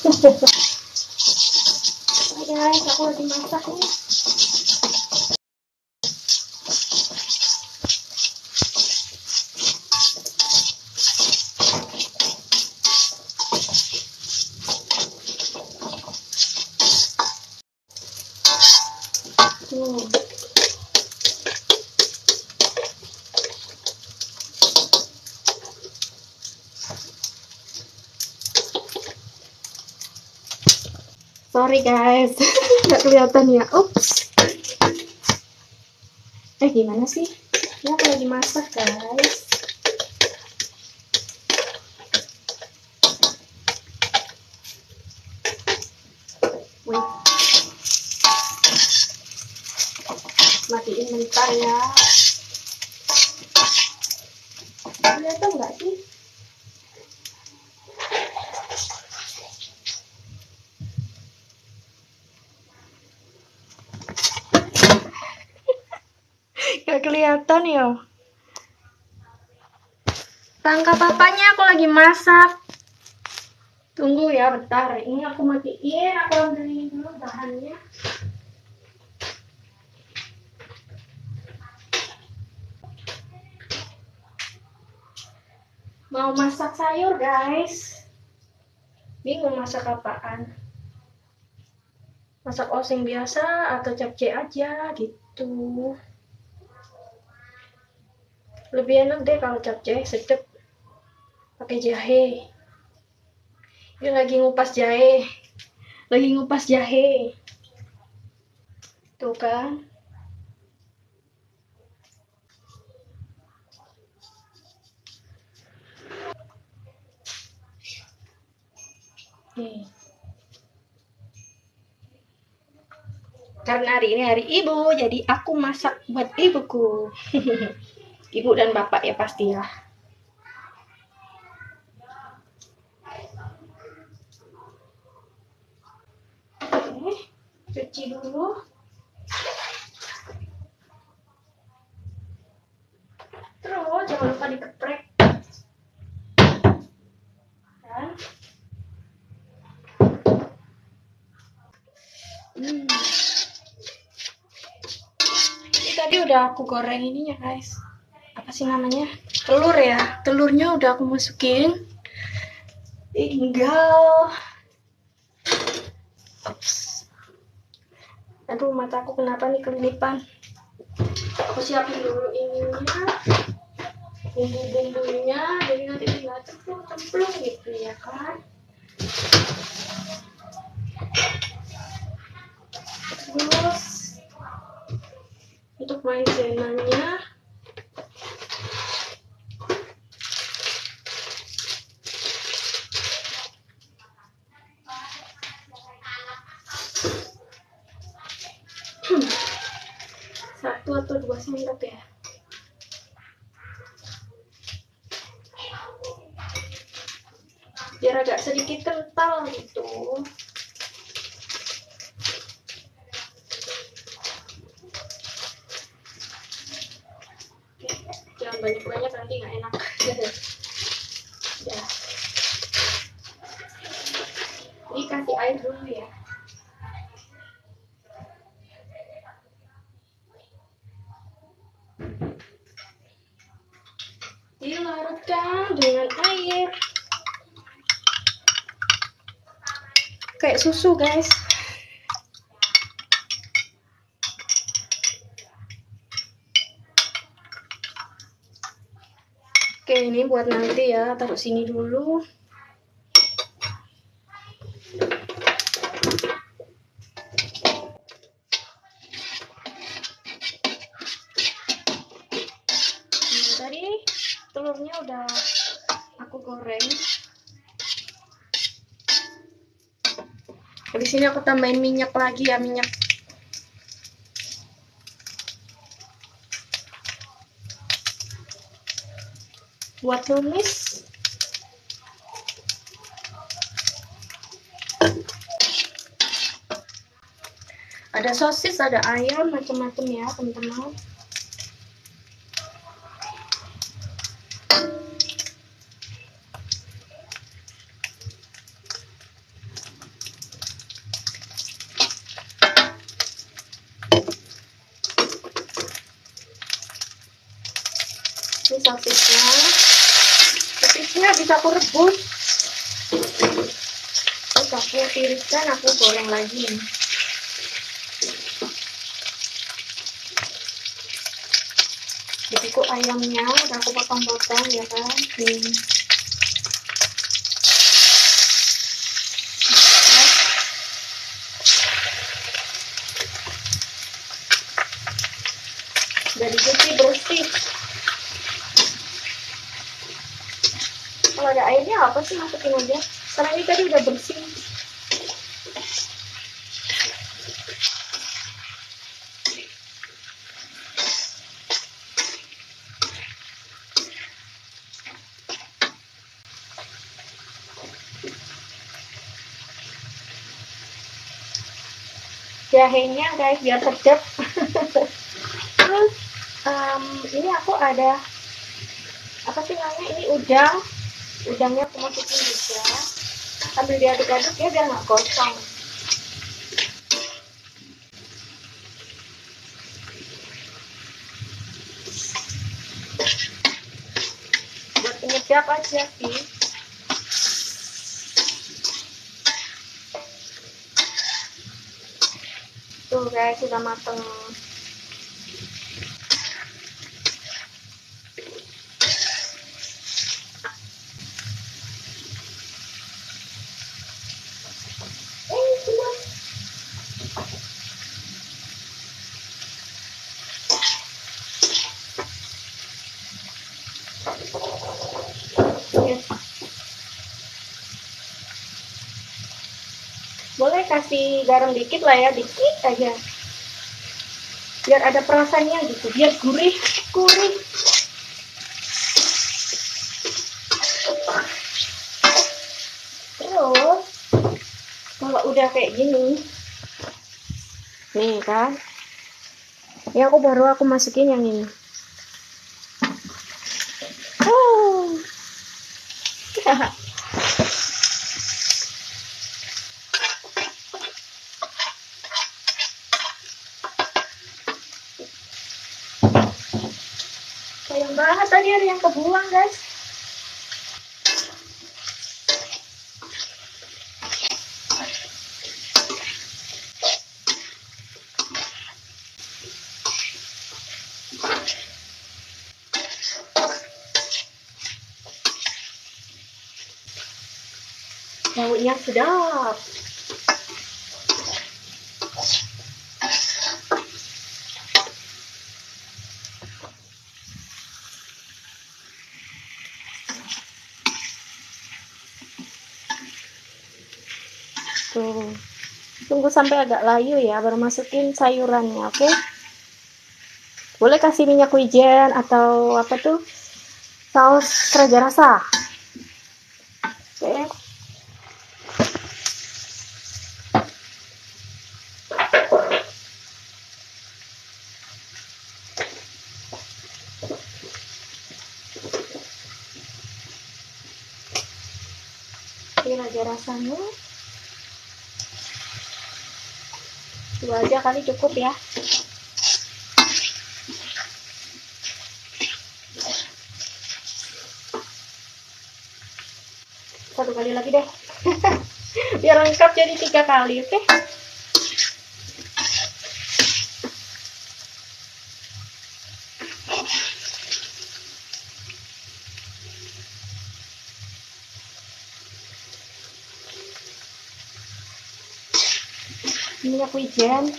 Hai guys, aku lagi masak nih. Tuh. Sorry guys, nggak kelihatan ya. Ups. Eh gimana sih? Ya aku lagi masak guys. Wait. Matiin mentah ya. Kelihatan nggak sih? Gak kelihatan ya. Tangkap papanya aku lagi masak. Tunggu ya bentar. Ini aku matiin, aku ambilin dulu bahannya. Mau masak sayur guys. Bingung masak apaan. Masak oseng biasa atau capcay aja gitu lebih enak deh kalau capcay sedep pakai jahe. Ini lagi ngupas jahe. Lagi ngupas jahe. Tuh kan? Nih. karena hari ini hari ibu jadi aku masak buat ibuku. Ibu dan bapak ya pasti ya Oke, cuci dulu terus jangan lupa dikeprek dan hmm. ini tadi udah aku goreng ininya guys. Apa sih namanya? Telur ya. Telurnya udah aku masukin. Tinggal. Ups. aduh mataku kenapa nih kelilipan? Aku siapin dulu ininya. Bumbu-bumbunya. Jadi nanti tinggal cemplung-cemplung gitu ya kan? Terus untuk maizenanya satu atau dua sendok ya? Biar agak sedikit kental gitu Oke, jangan banyak-banyak nanti nggak enak ya ini kasih air dulu ya dilarutkan dengan air. Kayak susu guys. Oke ini buat nanti ya. Taruh sini dulu Nah, tadi telurnya udah aku goreng Habis ini aku tambahin minyak lagi ya, minyak. Buat numis. Ada sosis, ada ayam, macam-macam ya, teman-teman. ya, petisnya bisa aku rebus. Terus aku tiriskan aku goreng lagi. Jadi aku ayamnya aku potong-potong ya kan? Hmm. Airnya apa sih masukin aja? Karena ini tadi udah bersih. Jahenya guys biar sedap. Terus um, ini aku ada apa sih namanya? Ini udang udangnya aku masukin juga sambil diaduk-aduk ya biar nggak gosong. Buat penyedap aja sih tuh guys sudah mateng eh sudah Yes. boleh kasih garam dikit lah ya dikit aja. Biar ada perasaannya gitu biar gurih gurih. Terus kalau udah kayak gini nih kan? Ya aku baru aku masukin yang ini. Oh sayang banget tadi yang kebuang guys. Baunya sedap tuh tunggu sampai agak layu ya baru masukin sayurannya oke? Boleh kasih minyak wijen atau apa tuh? Saus keraja rasa. Oke. Ini aja rasanya dua aja kali cukup ya. Satu kali lagi deh. Biar lengkap jadi tiga kali oke minyak wijen.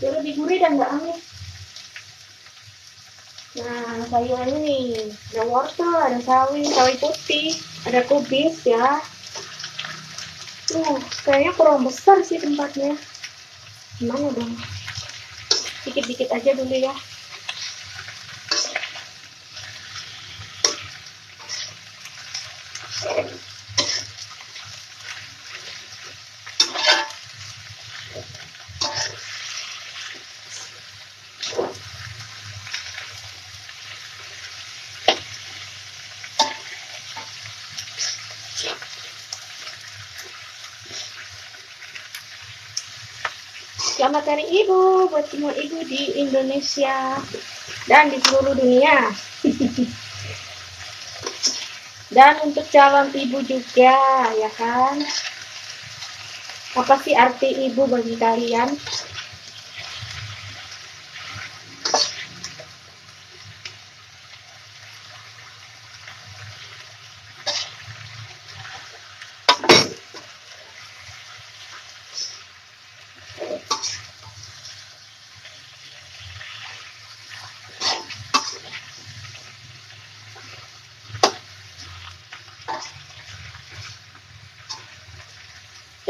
Biar lebih gurih dan nggak amis nah sayurannya nih ada wortel ada sawi sawi putih ada kubis ya. Tuh kayaknya kurang besar sih tempatnya. Gimana dong? Dikit-dikit aja dulu ya Hari Ibu buat semua ibu di Indonesia dan di seluruh dunia. dan untuk calon ibu juga, ya kan? Apa sih arti ibu bagi kalian?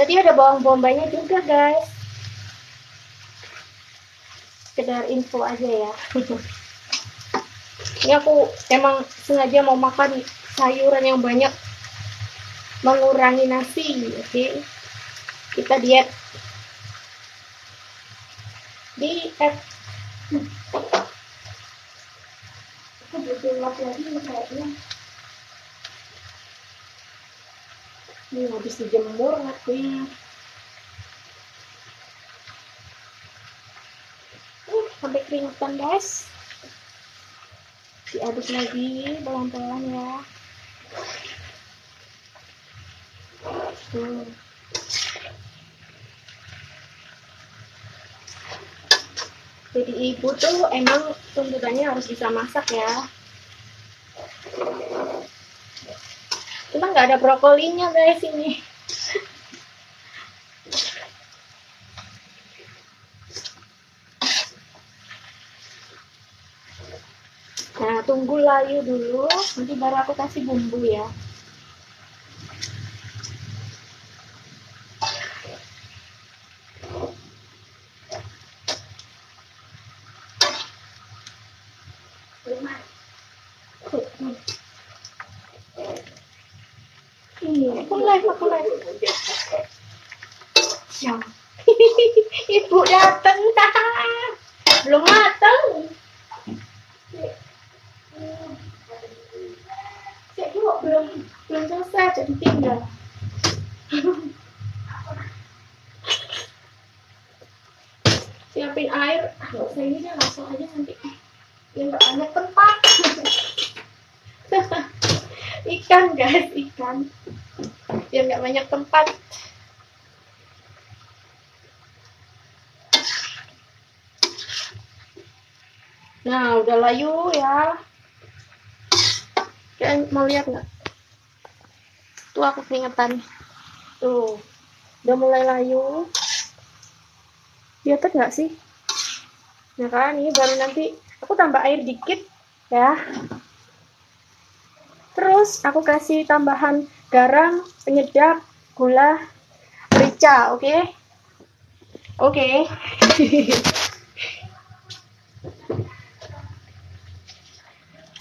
Jadi ada bawang bombay juga guys. Sekedar info aja ya. Ini aku emang sengaja mau makan sayuran yang banyak mengurangi nasi, oke? Kita diet. Di F. Aku butuh lagi. Ini habis dijemur ngakunya uh sampai keringetan guys. Diaduk lagi pelan-pelan ya. Tuh jadi ibu tuh emang tuntutannya harus bisa masak ya nggak ada brokolinya guys ini. Nah, tunggu layu dulu, nanti baru aku kasih bumbu ya. Live, aku live. Ya. Ibu datang Belum matang. Saya kok belum belum selesai jadi tinggal. Siapin air. Ah, nggak usah ini langsung aja nanti. Yang nggak banyak tempat. ikan guys, ikan biar nggak banyak tempat. Nah udah layu ya. Kalian mau lihat nggak? Tuh aku keringetan. Tuh udah mulai layu lihat nggak sih? Nah kan ini baru nanti. Aku tambah air dikit ya. Terus aku kasih tambahan garam, penyedap, gula, merica, oke? Okay? Oke. Okay.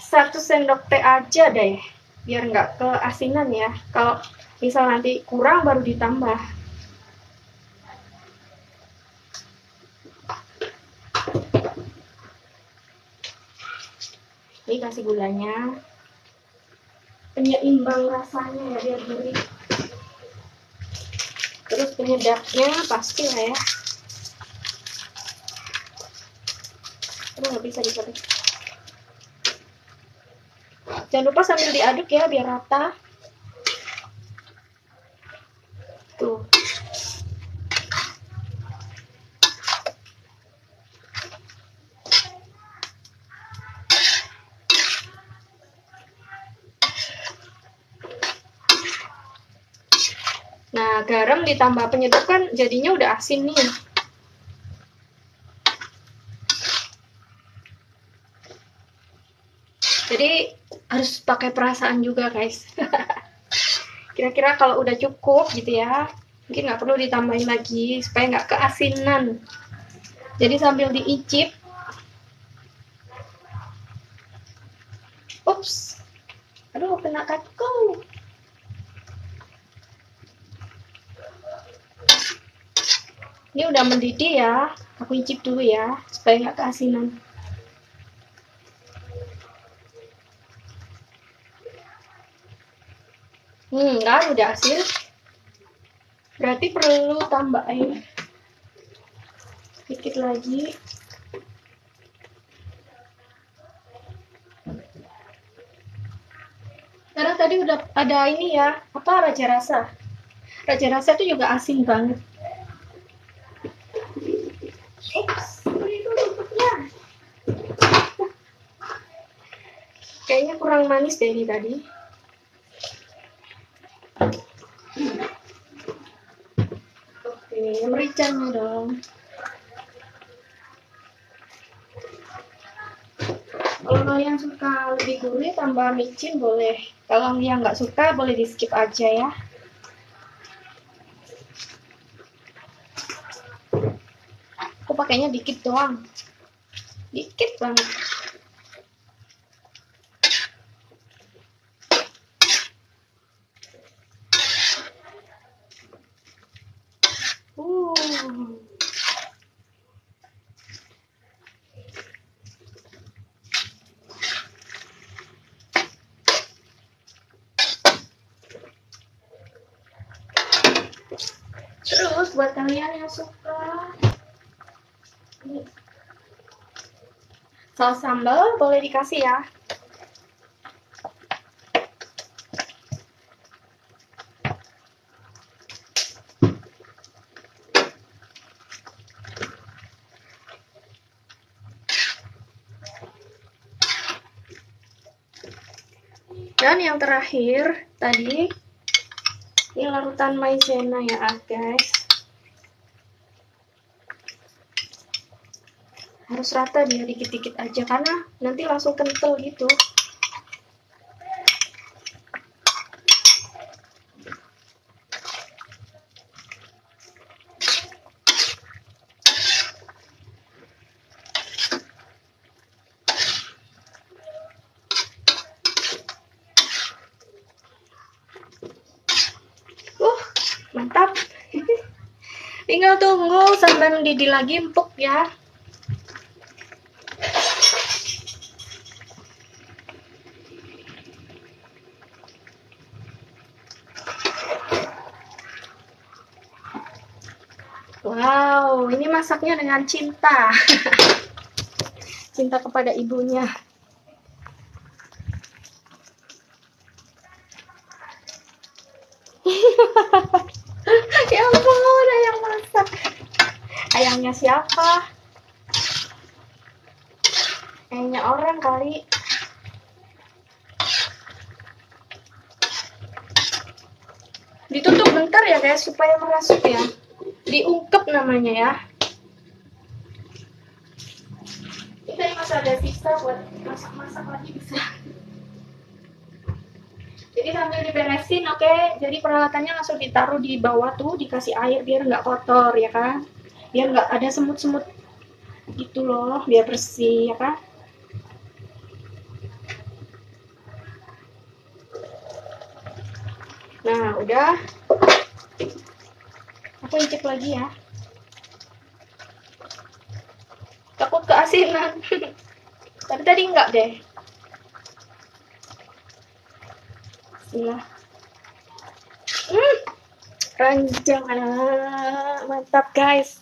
Satu sendok teh aja deh, biar nggak keasinan ya. Kalau misal nanti kurang baru ditambah. Ini kasih gulanya penyeimbang rasanya ya biar gurih. Terus penyedapnya pasti lah ya. Aduh nggak bisa disaduk jangan lupa sambil diaduk ya biar rata tuh Nah, garam ditambah penyedap kan jadinya udah asin nih. Jadi harus pakai perasaan juga guys. Kira-kira kalau udah cukup gitu ya, mungkin nggak perlu ditambahin lagi supaya nggak keasinan. Jadi sambil diicip, ups, aduh kena kaku. Ini udah mendidih ya. Aku icip dulu ya, supaya nggak keasinan. Hmm, kan udah asin. Berarti perlu tambah air. dikit lagi karena tadi udah ada ini ya apa raja rasa raja rasa itu juga asin banget Ups, ini tuh tutupnya. Kayaknya kurang manis deh ini tadi. Oke mericanya dong. Kalau kalian suka lebih gurih tambah micin boleh. Kalau yang nggak suka boleh di skip aja ya. Aku pakainya dikit doang. Dikit banget uh Terus buat kalian yang suka. Saus sambal boleh dikasih ya. Dan yang terakhir tadi ini larutan maizena ya guys harus rata dia dikit-dikit aja karena nanti langsung kental gitu. Uh mantap. Tinggal tunggu sampai mendidih lagi empuk ya Ini masaknya dengan cinta. cinta kepada ibunya. ya ampun, ayam masak. Ayamnya siapa? Ayamnya orang kali. Ditutup bentar ya guys supaya merasuk ya diungkep namanya ya. Kita masih ada sisa buat masak-masak lagi bisa. Jadi sambil diberesin oke. Okay? jadi peralatannya langsung ditaruh di bawah tuh dikasih air biar nggak kotor ya kan? Biar nggak ada semut-semut gitu loh biar bersih ya kan? Nah udah. Aku incek lagi ya takut keasinan. Tapi tadi enggak deh. Bismillah hmm, ranjang anak. Mantap guys.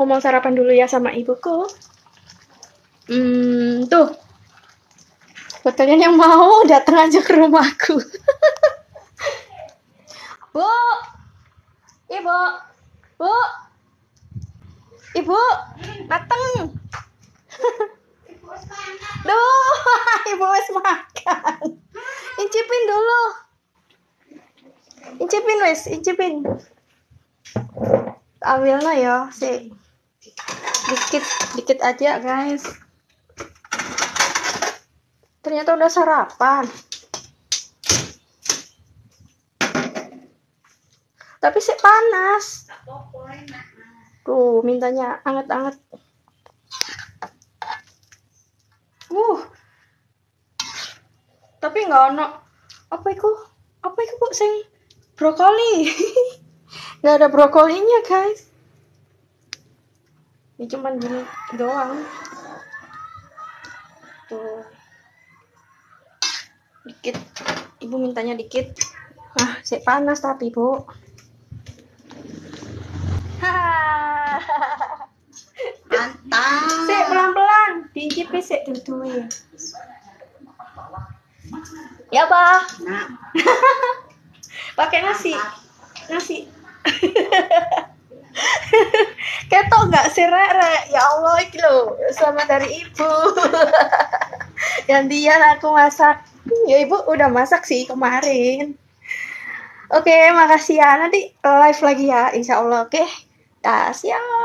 Mau sarapan dulu ya sama ibuku. Hmm tuh. Kalian yang mau datang aja ke rumahku bu Ibu, Bu, Ibu, dateng. Duh, Ibu wes makan. Incipin dulu. Incipin wes, incipin. Ambilnya ya, si dikit dikit aja guys. Ternyata udah sarapan. tapi sih panas tuh mintanya anget-anget uh tapi nggak ono. Apa itu apa itu bu sing brokoli? Nggak ada brokolinya guys. Ini cuman gini doang. Tuh. Dikit. Ibu mintanya dikit. Ah sih panas tapi bu. Sih tutuin. Ya, Bah. Nak, Pakai nasi. Nasi. Ketok nggak sih? Ya Allah, iki lho. Selamat dari Ibu. Gantian aku masak. Ya, Ibu udah masak sih kemarin. Oke, makasih ya. Nanti live lagi ya, insya Allah. Oke, dah siap.